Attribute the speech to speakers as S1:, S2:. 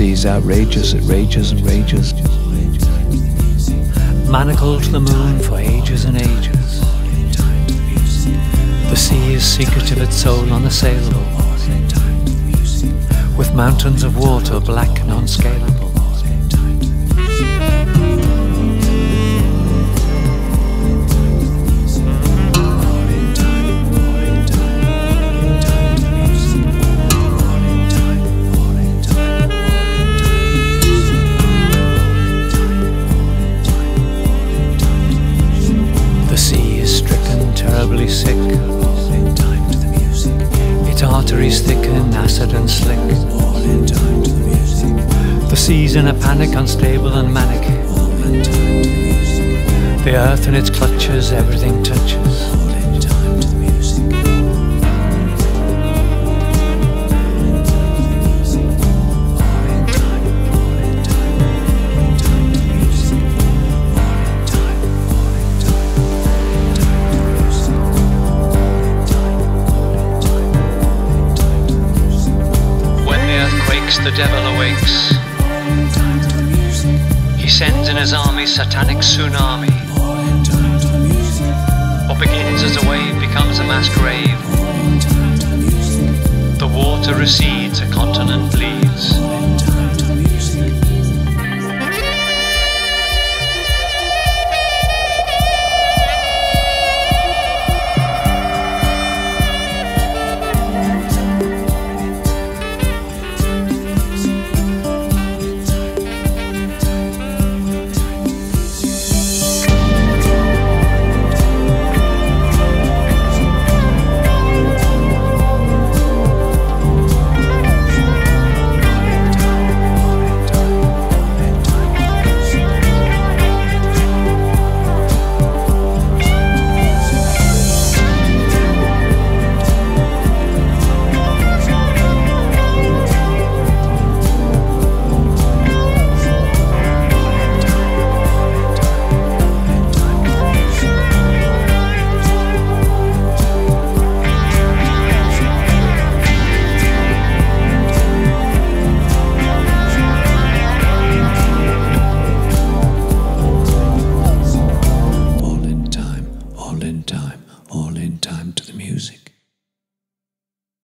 S1: sea's outrageous, it rages and rages.
S2: Manacled to the moon for ages and ages. The sea is secretive, its soul unassailable. With mountains of water black and unscalable. Sick. Its arteries thicken, acid and slick. The sea's in a panic, unstable and manic. The earth in its clutches, everything the the devil awakes. He sends in his army satanic tsunami. What begins as a wave becomes a mass grave. The water recedes, a continent bleeds.